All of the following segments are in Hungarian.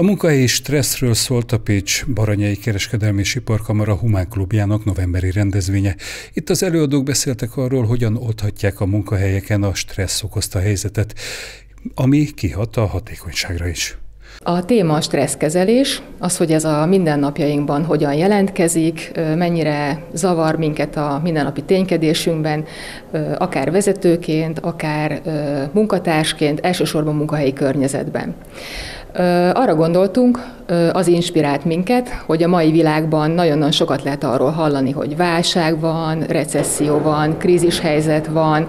A munkahelyi stresszről szólt a Pécs Baranyai Kereskedelmi és Iparkamara Humán Klubjának novemberi rendezvénye. Itt az előadók beszéltek arról, hogyan oldhatják a munkahelyeken a stressz okozta helyzetet, ami kihat a hatékonyságra is. A téma a stresszkezelés, az, hogy ez a mindennapjainkban hogyan jelentkezik, mennyire zavar minket a mindennapi ténykedésünkben, akár vezetőként, akár munkatársként, elsősorban munkahelyi környezetben. Arra gondoltunk, az inspirált minket, hogy a mai világban nagyon-nagyon sokat lehet arról hallani, hogy válság van, recesszió van, krízishelyzet van,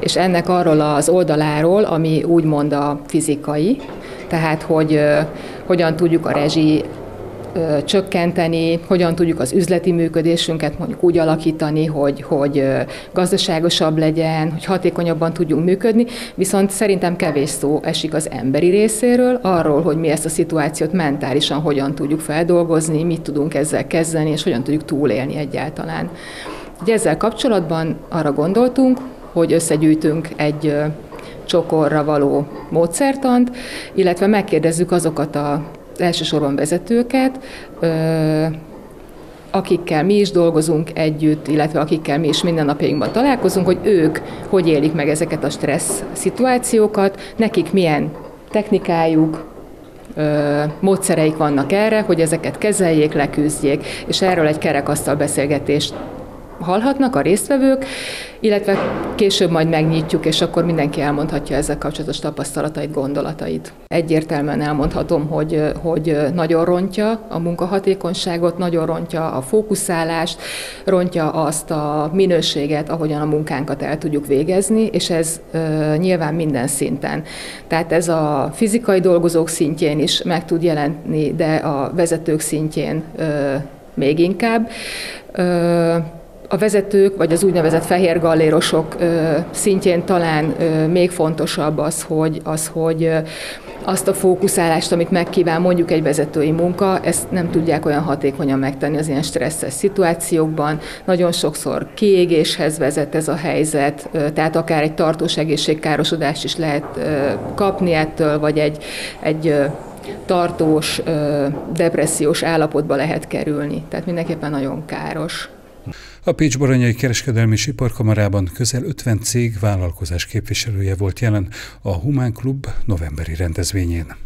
és ennek arról az oldaláról, ami úgymond a fizikai, tehát hogy hogyan tudjuk a rezsi csökkenteni, hogyan tudjuk az üzleti működésünket mondjuk úgy alakítani, hogy, hogy gazdaságosabb legyen, hogy hatékonyabban tudjunk működni, viszont szerintem kevés szó esik az emberi részéről, arról, hogy mi ezt a szituációt mentálisan hogyan tudjuk feldolgozni, mit tudunk ezzel kezdeni, és hogyan tudjuk túlélni egyáltalán. Ugye ezzel kapcsolatban arra gondoltunk, hogy összegyűjtünk egy csokorra való módszertant, illetve megkérdezzük azokat a elsősorban vezetőket, akikkel mi is dolgozunk együtt, illetve akikkel mi is mindennapjainkban találkozunk, hogy ők hogy élik meg ezeket a stressz szituációkat, nekik milyen technikájuk, módszereik vannak erre, hogy ezeket kezeljék, leküzdjék, és erről egy kerekasztal beszélgetést hallhatnak a résztvevők, illetve később majd megnyitjuk, és akkor mindenki elmondhatja ezzel kapcsolatos tapasztalatait, gondolatait. Egyértelműen elmondhatom, hogy, hogy nagyon rontja a munkahatékonyságot, nagyon rontja a fókuszálást, rontja azt a minőséget, ahogyan a munkánkat el tudjuk végezni, és ez uh, nyilván minden szinten. Tehát ez a fizikai dolgozók szintjén is meg tud jelenni, de a vezetők szintjén uh, még inkább. Uh, a vezetők, vagy az úgynevezett fehér gallérosok szintjén talán még fontosabb az, hogy, az, hogy azt a fókuszálást, amit megkíván mondjuk egy vezetői munka, ezt nem tudják olyan hatékonyan megtenni az ilyen stresszes szituációkban. Nagyon sokszor kiégéshez vezet ez a helyzet, tehát akár egy tartós egészségkárosodást is lehet kapni ettől, vagy egy, egy tartós depressziós állapotba lehet kerülni. Tehát mindenképpen nagyon káros. A Pécs Baranyai Kereskedelmi és Iparkamarában közel 50 cég vállalkozás képviselője volt jelen a Humán Klub novemberi rendezvényén.